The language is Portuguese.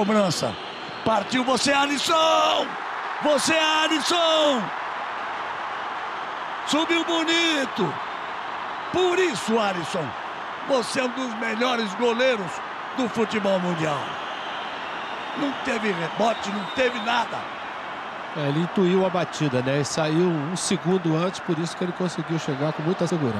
Cobrança. Partiu você, é Alisson! Você, é Alisson! Subiu bonito! Por isso, Alisson, você é um dos melhores goleiros do futebol mundial. Não teve rebote, não teve nada. É, ele intuiu a batida, né? E saiu um segundo antes, por isso que ele conseguiu chegar com muita segurança.